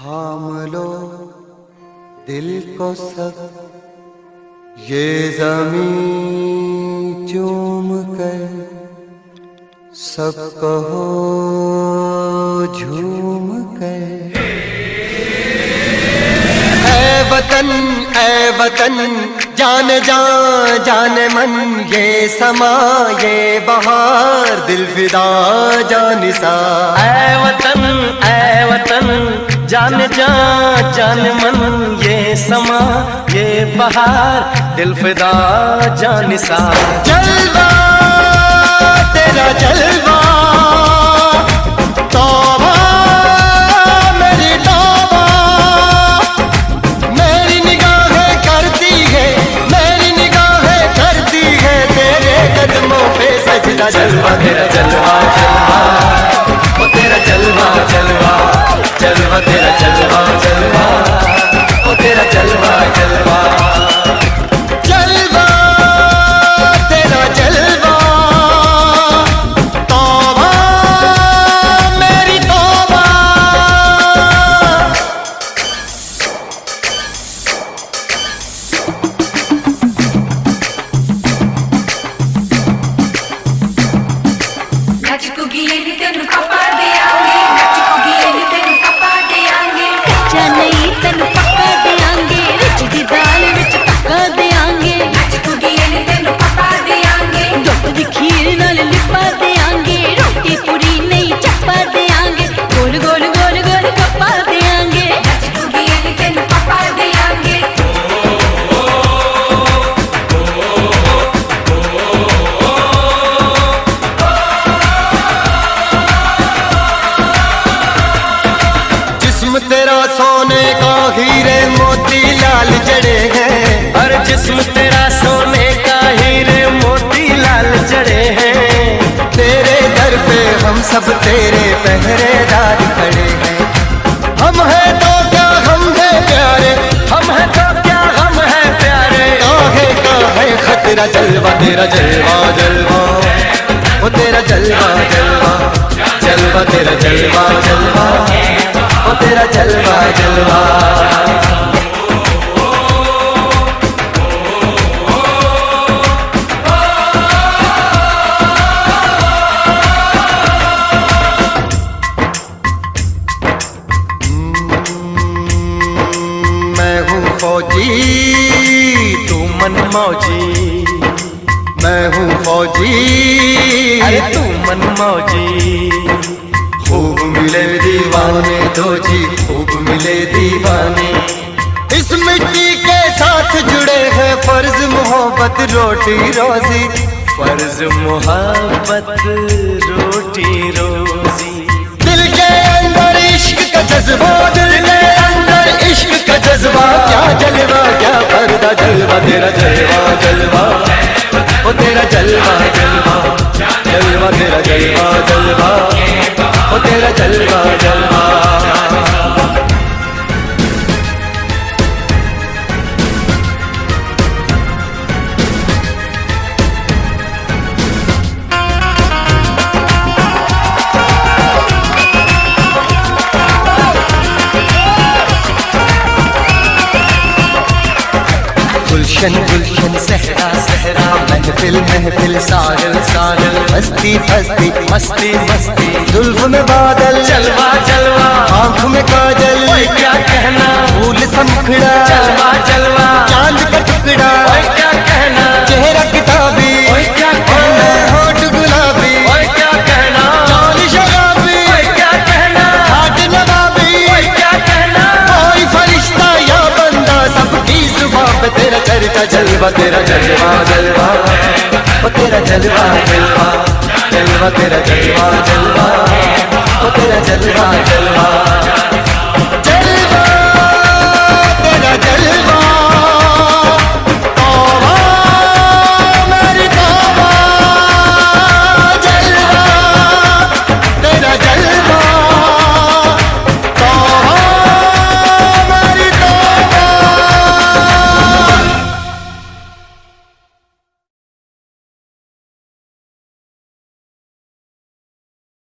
थाम लो दिल को सब। ये ज़मीन चूम कर सब कहो झूम कर। वतन, ऐ वतन, जान जा, जान मन, ये समा, ये बहार, दिल फिदा जान सा ऐ वतन ऐ वतन जान जा जान मन, ये समा, ये बहार, दिल फिदा, जान सा जलवा, तेरा जलवा Don't be anything सोने का हीरे मोती लाल जड़े हैं। हर जिस्म तेरा सोने का हीरे मोती लाल जड़े हैं। तेरे दर पे हम सब तेरे पहरेदार खड़े हैं। हम है तो क्या हम है प्यारे? हम है तो क्या हम है प्यारे? काहे का है खतरा जलवा तेरा जलवा जलवा। वो तेरा जलवा जलवा। जलवा तेरा जलवा जलवा। तेरा जलवा जलवा। फौजी तू मन मौजी। मैं हूँ फौजी अरे तू मन मौजी। खूब मिले दीवाने दो जी खूब मिले दीवाने। इस मिट्टी के साथ जुड़े हैं फ़र्ज़ मोहब्बत रोटी रोजी। फ़र्ज़ मोहब्बत रोटी रोजी। दिल के अंदर इश्क का जज्बा दिल के अंदर इश्क का जज्बा। क्या जलवा क्या पर्दा जलवा तेरा जलवा जलवा। ओ तेरा जलवा जलवा। जलवा तेरा जलवा जलवा। जलवा जलवा गुलशन गुलशन सहरा सहरा महफिल महफिल सागल सागल मस्ती मस्ती मस्ती मस्ती। जुल्फ में बादल जलवा जलवा। आँख में काजल। क्या कहना। फूल समखड़ा तेरा जलवा तेरा जलवा जलवा। ओ, तेरा जलवा जलवा जलवा, तेरा जलवा जलवा। ओ, तेरा जलवा जलवा।